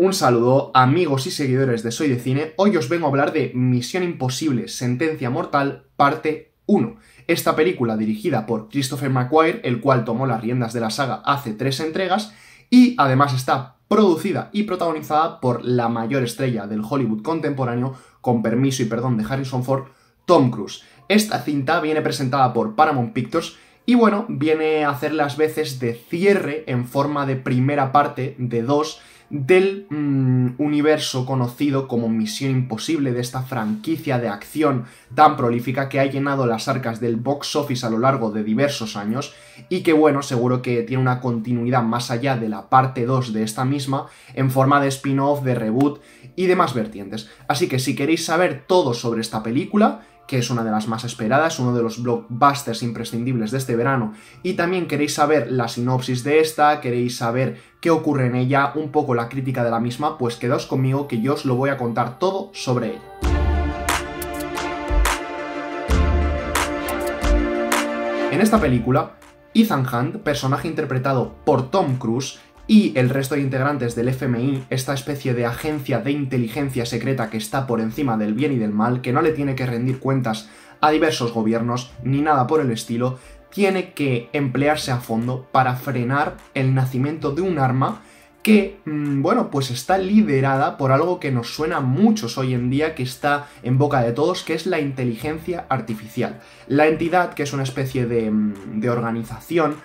Un saludo, amigos y seguidores de Soy de Cine. Hoy os vengo a hablar de Misión Imposible, Sentencia Mortal, parte 1. Esta película dirigida por Christopher McQuire, el cual tomó las riendas de la saga hace tres entregas, y además está producida y protagonizada por la mayor estrella del Hollywood contemporáneo, con permiso y perdón de Harrison Ford, Tom Cruise. Esta cinta viene presentada por Paramount Pictures y bueno, viene a hacer las veces de cierre en forma de primera parte de dos del mm, universo conocido como Misión Imposible, de esta franquicia de acción tan prolífica que ha llenado las arcas del box office a lo largo de diversos años y que bueno, seguro que tiene una continuidad más allá de la parte 2 de esta misma en forma de spin-off, de reboot y demás vertientes. Así que si queréis saber todo sobre esta película, que es una de las más esperadas, uno de los blockbusters imprescindibles de este verano, y también queréis saber la sinopsis de esta, queréis saber qué ocurre en ella, un poco la crítica de la misma, pues quedaos conmigo que yo os lo voy a contar todo sobre ella. En esta película, Ethan Hunt, personaje interpretado por Tom Cruise, y el resto de integrantes del FMI, esta especie de agencia de inteligencia secreta que está por encima del bien y del mal, que no le tiene que rendir cuentas a diversos gobiernos ni nada por el estilo, tiene que emplearse a fondo para frenar el nacimiento de un arma que, mm, bueno, pues está liderada por algo que nos suena a muchos hoy en día, que está en boca de todos, que es la inteligencia artificial. La entidad, que es una especie de, mm, de organización,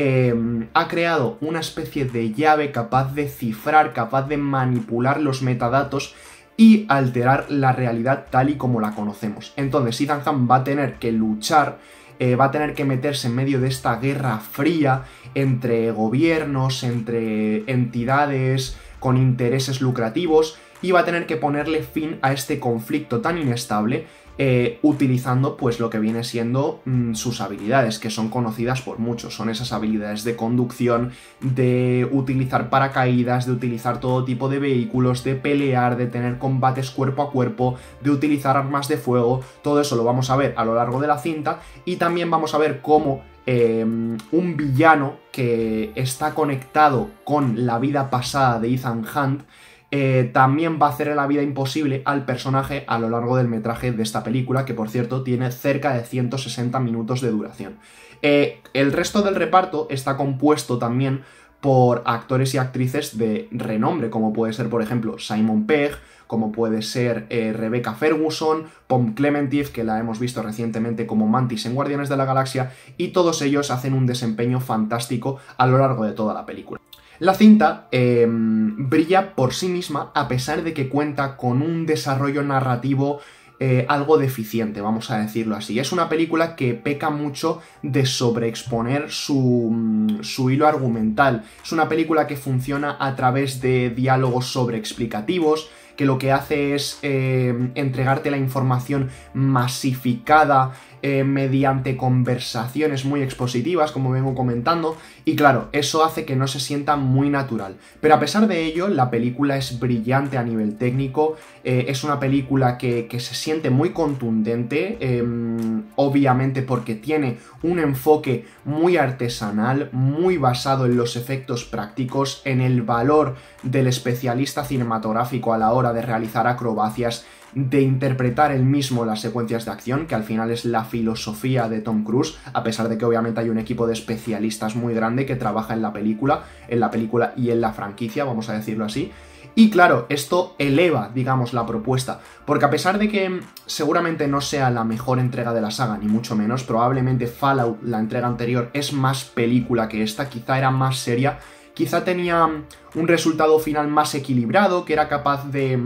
Em, ha creado una especie de llave capaz de cifrar, capaz de manipular los metadatos y alterar la realidad tal y como la conocemos. Entonces Ethan Hunt va a tener que luchar, eh, va a tener que meterse en medio de esta guerra fría entre gobiernos, entre entidades con intereses lucrativos y va a tener que ponerle fin a este conflicto tan inestable eh, utilizando pues lo que viene siendo mm, sus habilidades, que son conocidas por muchos. Son esas habilidades de conducción, de utilizar paracaídas, de utilizar todo tipo de vehículos, de pelear, de tener combates cuerpo a cuerpo, de utilizar armas de fuego. Todo eso lo vamos a ver a lo largo de la cinta y también vamos a ver cómo em, un villano que está conectado con la vida pasada de Ethan Hunt eh, también va a hacer la vida imposible al personaje a lo largo del metraje de esta película, que por cierto tiene cerca de 160 minutos de duración. Eh, el resto del reparto está compuesto también por actores y actrices de renombre, como puede ser, por ejemplo, Simon Pegg, como puede ser eh, Rebecca Ferguson, Pom Clementif, que la hemos visto recientemente como Mantis en Guardianes de la Galaxia, y todos ellos hacen un desempeño fantástico a lo largo de toda la película. La cinta em, brilla por sí misma a pesar de que cuenta con un desarrollo narrativo eh, algo deficiente, vamos a decirlo así. Es una película que peca mucho de sobreexponer su, mm, su hilo argumental. Es una película que funciona a través de diálogos sobreexplicativos, que lo que hace es em, entregarte la información masificada eh, mediante conversaciones muy expositivas, como vengo comentando, y claro, eso hace que no se sienta muy natural. Pero a pesar de ello, la película es brillante a nivel técnico, eh, es una película que, se siente muy contundente, em, obviamente porque tiene un enfoque muy artesanal, muy basado en los efectos prácticos, en el valor del especialista cinematográfico a la hora de realizar acrobacias, de interpretar él mismo las secuencias de acción, que al final es la filosofía de Tom Cruise, a pesar de que obviamente hay un equipo de especialistas muy grande que trabaja en la película, en la película y en la franquicia, vamos a decirlo así. Y claro, esto eleva, digamos, la propuesta, porque a pesar de que seguramente no sea la mejor entrega de la saga, ni mucho menos, probablemente Fallout, la entrega anterior, es más película que esta, quizá era más seria, quizá tenía un resultado final más equilibrado, que era capaz de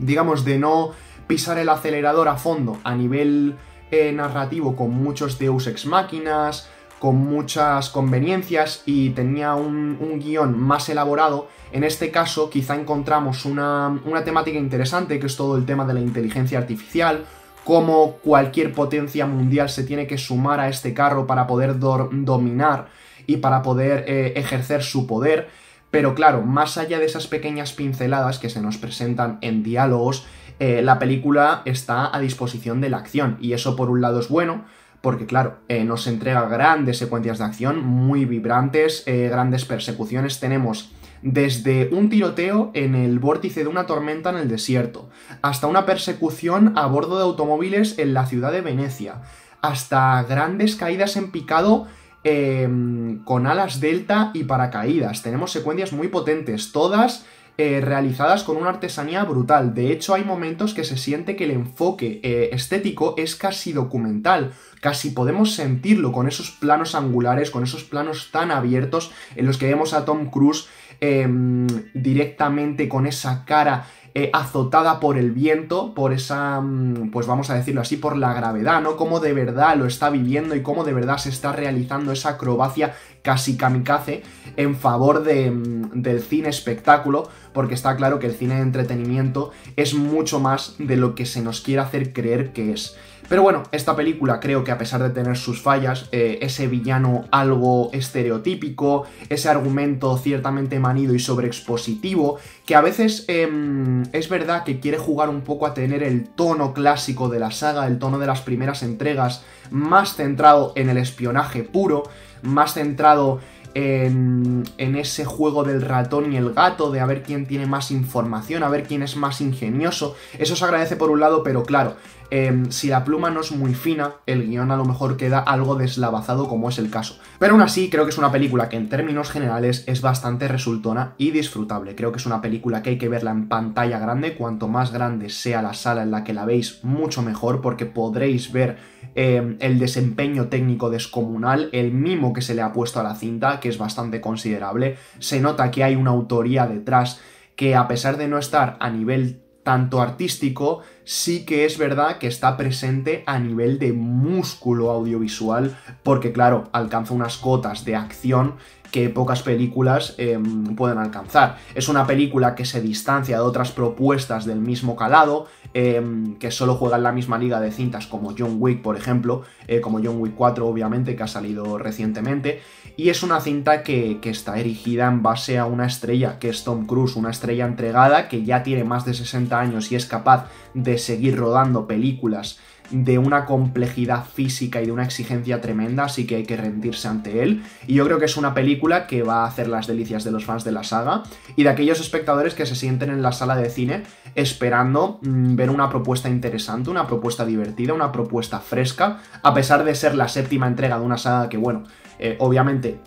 digamos, de no pisar el acelerador a fondo a nivel eh, narrativo con muchos Deus Ex Máquinas, con muchas conveniencias y tenía un, guion más elaborado, en este caso quizá encontramos una, una, temática interesante que es todo el tema de la inteligencia artificial, cómo cualquier potencia mundial se tiene que sumar a este carro para poder dominar y para poder eh, ejercer su poder. Pero claro, más allá de esas pequeñas pinceladas que se nos presentan en diálogos, eh, la película está a disposición de la acción. Y eso por un lado es bueno, porque claro, eh, nos entrega grandes secuencias de acción, muy vibrantes, eh, grandes persecuciones. Tenemos desde un tiroteo en el vórtice de una tormenta en el desierto, hasta una persecución a bordo de automóviles en la ciudad de Venecia, hasta grandes caídas en picado em, con alas delta y paracaídas. Tenemos secuencias muy potentes, todas eh, realizadas con una artesanía brutal. De hecho, hay momentos que se siente que el enfoque eh, estético es casi documental. Casi podemos sentirlo con esos planos angulares, con esos planos tan abiertos en los que vemos a Tom Cruise em, directamente con esa cara eh, azotada por el viento, por esa, mm, pues vamos a decirlo así, por la gravedad, ¿no? Cómo de verdad lo está viviendo y cómo de verdad se está realizando esa acrobacia casi kamikaze en favor de, mm, del cine espectáculo, porque está claro que el cine de entretenimiento es mucho más de lo que se nos quiere hacer creer que es. Pero bueno, esta película creo que a pesar de tener sus fallas, eh, ese villano algo estereotípico, ese argumento ciertamente manido y sobreexpositivo, que a veces em, es verdad que quiere jugar un poco a tener el tono clásico de la saga, el tono de las primeras entregas, más centrado en el espionaje puro, más centrado en, en, ese juego del ratón y el gato, de a ver quién tiene más información, a ver quién es más ingenioso. Eso se agradece por un lado, pero claro, Em, si la pluma no es muy fina, el guion a lo mejor queda algo deslavazado como es el caso. Pero aún así creo que es una película que en términos generales es bastante resultona y disfrutable. Creo que es una película que hay que verla en pantalla grande, cuanto más grande sea la sala en la que la veis, mucho mejor porque podréis ver em, el desempeño técnico descomunal, el mimo que se le ha puesto a la cinta, que es bastante considerable. Se nota que hay una autoría detrás que a pesar de no estar a nivel tanto artístico, sí que es verdad que está presente a nivel de músculo audiovisual, porque claro, alcanza unas cotas de acción que pocas películas em, pueden alcanzar. Es una película que se distancia de otras propuestas del mismo calado, em, que solo juega en la misma liga de cintas como John Wick, por ejemplo, eh, como John Wick 4, obviamente, que ha salido recientemente, y es una cinta que, que está erigida en base a una estrella, que es Tom Cruise, una estrella entregada que ya tiene más de 60 años y es capaz de seguir rodando películas de una complejidad física y de una exigencia tremenda, así que hay que rendirse ante él. Y yo creo que es una película que va a hacer las delicias de los fans de la saga y de aquellos espectadores que se sienten en la sala de cine esperando mm, ver una propuesta interesante, una propuesta divertida, una propuesta fresca, a pesar de ser la séptima entrega de una saga que, bueno, eh, obviamente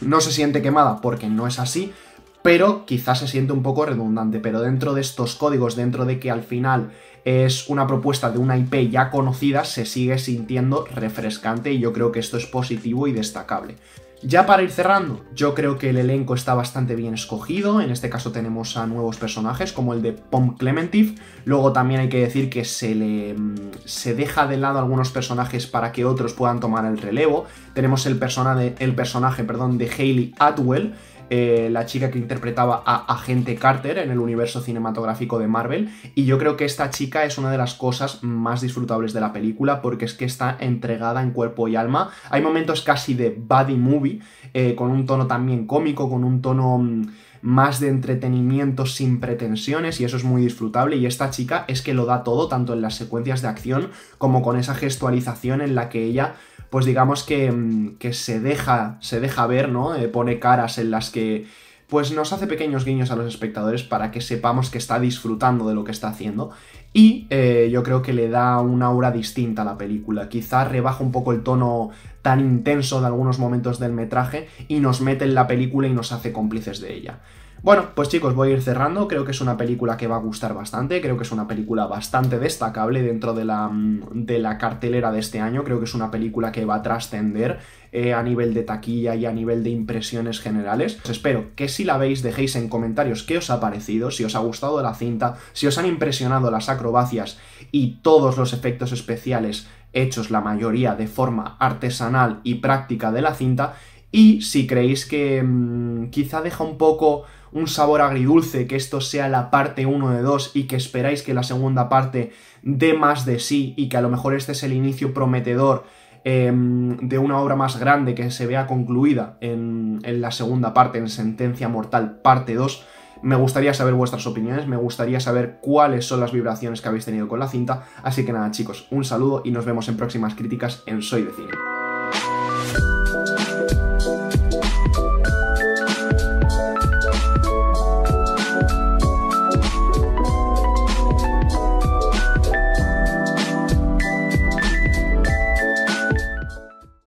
no se siente quemada porque no es así, pero quizás se siente un poco redundante. Pero dentro de estos códigos, dentro de que al final es una propuesta de una IP ya conocida, se sigue sintiendo refrescante y yo creo que esto es positivo y destacable. Ya para ir cerrando, yo creo que el elenco está bastante bien escogido, en este caso tenemos a nuevos personajes como el de Pom Clementif, luego también hay que decir que se le mm, se deja de lado algunos personajes para que otros puedan tomar el relevo, tenemos el, el personaje perdón, de Hayley Atwell, eh, la chica que interpretaba a Agente Carter en el universo cinematográfico de Marvel. Y yo creo que esta chica es una de las cosas más disfrutables de la película porque es que está entregada en cuerpo y alma. Hay momentos casi de buddy movie, eh, con un tono también cómico, con un tono mm, más de entretenimiento sin pretensiones y eso es muy disfrutable y esta chica es que lo da todo tanto en las secuencias de acción como con esa gestualización en la que ella pues digamos que, mm, que se, deja, se deja ver, ¿no? Eh, pone caras en las que pues nos hace pequeños guiños a los espectadores para que sepamos que está disfrutando de lo que está haciendo. Y eh, yo creo que le da una aura distinta a la película. Quizás rebaja un poco el tono tan intenso de algunos momentos del metraje y nos mete en la película y nos hace cómplices de ella. Bueno, pues chicos, voy a ir cerrando. Creo que es una película que va a gustar bastante. Creo que es una película bastante destacable dentro de la, mm, de la cartelera de este año. Creo que es una película que va a trascender eh, a nivel de taquilla y a nivel de impresiones generales. Os espero que si la veis dejéis en comentarios qué os ha parecido, si os ha gustado la cinta, si os han impresionado las acrobacias y todos los efectos especiales hechos la mayoría de forma artesanal y práctica de la cinta y si creéis que mm, quizá deja un poco un sabor agridulce que esto sea la parte 1 de 2 y que esperáis que la segunda parte dé más de sí y que a lo mejor este es el inicio prometedor em, de una obra más grande que se vea concluida en, en la segunda parte, en Sentencia Mortal parte 2. Me gustaría saber vuestras opiniones, me gustaría saber cuáles son las vibraciones que habéis tenido con la cinta. Así que nada chicos, un saludo y nos vemos en próximas críticas en Soy de Cine.